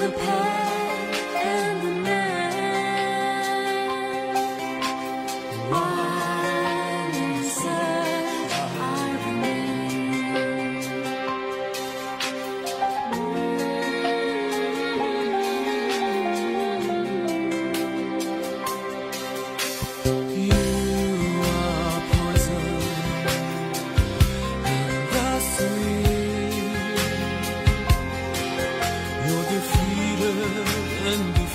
the past. 人